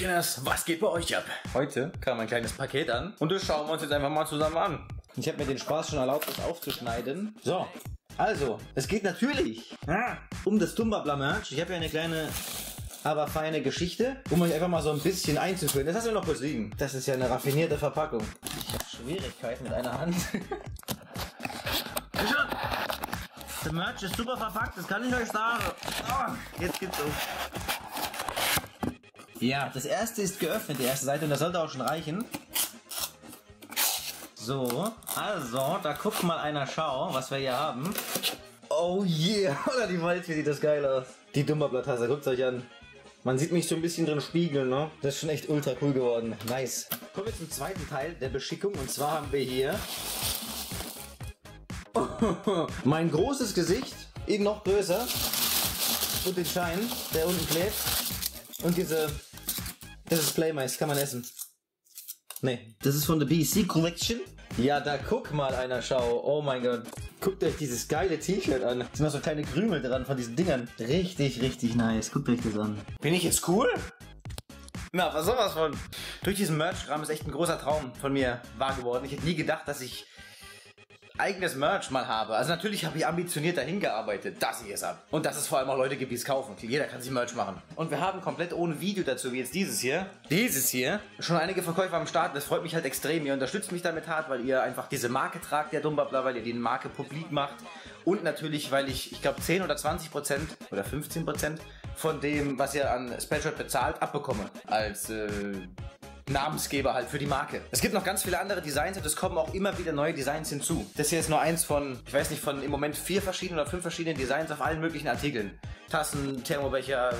Kinders, was geht bei euch ab? Heute kam ein kleines Paket an und das schauen wir uns jetzt einfach mal zusammen an. Ich habe mir den Spaß schon erlaubt, das aufzuschneiden. So, also, es geht natürlich um das Tumbabla Merch. Ich habe ja eine kleine, aber feine Geschichte, um euch einfach mal so ein bisschen einzuführen. Das hast du noch kurz liegen. Das ist ja eine raffinierte Verpackung. Ich habe Schwierigkeiten mit einer Hand. Das Merch ist super verpackt, das kann ich euch sagen. Oh, jetzt geht's auf. Ja, das erste ist geöffnet, die erste Seite, und das sollte auch schon reichen. So, also, da guckt mal einer Schau, was wir hier haben. Oh yeah, oder die Waldtür sieht das geil aus. Die Dummerblatttasse, guckt euch an. Man sieht mich so ein bisschen drin spiegeln, ne? Das ist schon echt ultra cool geworden. Nice. Kommen wir zum zweiten Teil der Beschickung und zwar haben wir hier mein großes Gesicht, eben noch größer und den Schein, der unten klebt und diese, das ist Playmais, kann man essen. Nee, das ist von der BC Collection. Ja, da guck mal einer, schau. Oh mein Gott. Guckt euch dieses geile T-Shirt an. Da sind noch so kleine Krümel dran von diesen Dingern. Richtig, richtig nice. Guckt euch das an. Bin ich jetzt cool? Na, was sowas von. Durch diesen Merch-Kram ist echt ein großer Traum von mir wahr geworden. Ich hätte nie gedacht, dass ich eigenes Merch mal habe. Also natürlich habe ich ambitioniert dahin gearbeitet, dass ich es habe. Und dass es vor allem auch Leute gibt, die es kaufen. Jeder kann sich Merch machen. Und wir haben komplett ohne Video dazu, wie jetzt dieses hier, dieses hier, schon einige Verkäufer am Start. Das freut mich halt extrem. Ihr unterstützt mich damit hart, weil ihr einfach diese Marke tragt, der Dummbabla, weil ihr die Marke publik macht. Und natürlich, weil ich, ich glaube, 10 oder 20 Prozent oder 15 Prozent von dem, was ihr an Spreadshirt bezahlt, abbekomme. Als äh, Namensgeber halt für die Marke. Es gibt noch ganz viele andere Designs und es kommen auch immer wieder neue Designs hinzu. Das hier ist nur eins von, ich weiß nicht, von im Moment vier verschiedenen oder fünf verschiedenen Designs auf allen möglichen Artikeln. Tassen, Thermobecher,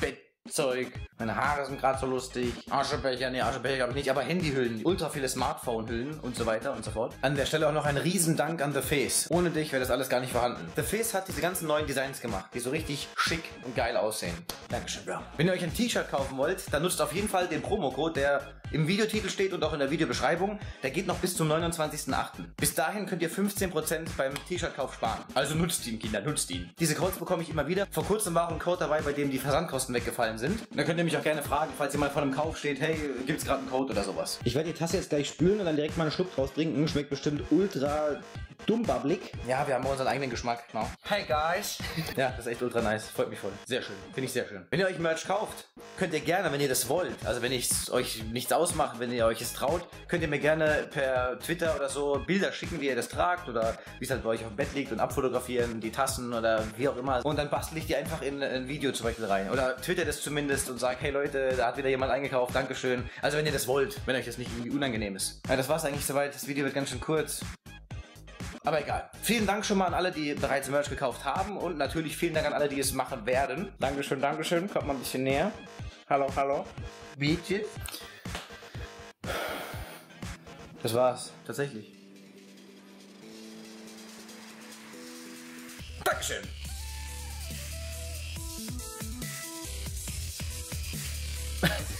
Bett, Zeug. Meine Haare sind gerade so lustig. Aschebecher, nee, Aschebecher habe ich nicht, aber Handyhüllen, ultra viele Smartphone-Hüllen und so weiter und so fort. An der Stelle auch noch ein Riesendank an The Face. Ohne dich wäre das alles gar nicht vorhanden. The Face hat diese ganzen neuen Designs gemacht, die so richtig schick und geil aussehen. Dankeschön, Bro. Wenn ihr euch ein T-Shirt kaufen wollt, dann nutzt auf jeden Fall den Promocode, der im Videotitel steht und auch in der Videobeschreibung. Der geht noch bis zum 29.08. Bis dahin könnt ihr 15% beim T-Shirt-Kauf sparen. Also nutzt ihn, Kinder, nutzt ihn. Diese Codes bekomme ich immer wieder. Vor kurzem war auch ein Code dabei, bei dem die Versandkosten weggefallen sind. Da könnt ihr mich auch gerne fragen, falls ihr mal vor einem Kauf steht, hey, gibt's gerade einen Code oder sowas. Ich werde die Tasse jetzt gleich spülen und dann direkt mal einen Schluck draus trinken. Schmeckt bestimmt ultra dummbabblig. Ja, wir haben unseren eigenen Geschmack. Genau. Hey guys. Ja, das ist echt ultra nice. Freut mich voll. Sehr schön. Finde ich sehr schön. Wenn ihr euch Merch kauft, könnt ihr gerne, wenn ihr das wollt, also wenn ich euch nichts ausmache, wenn ihr euch es traut, könnt ihr mir gerne per Twitter oder so Bilder schicken, wie ihr das tragt oder wie es halt bei euch auf dem Bett liegt und abfotografieren, die Tassen oder wie auch immer. Und dann bastel ich die einfach in ein Video zum Beispiel rein. Oder twitter das zumindest und sag, hey Leute, da hat wieder jemand eingekauft, Dankeschön. Also wenn ihr das wollt, wenn euch das nicht irgendwie unangenehm ist. Ja, das war's eigentlich soweit. Das Video wird ganz schön kurz. Aber egal. Vielen Dank schon mal an alle, die bereits Merch gekauft haben und natürlich vielen Dank an alle, die es machen werden. Dankeschön, Dankeschön. Kommt mal ein bisschen näher. Hallo, hallo. Bitches. Das war's. Tatsächlich. Dankeschön.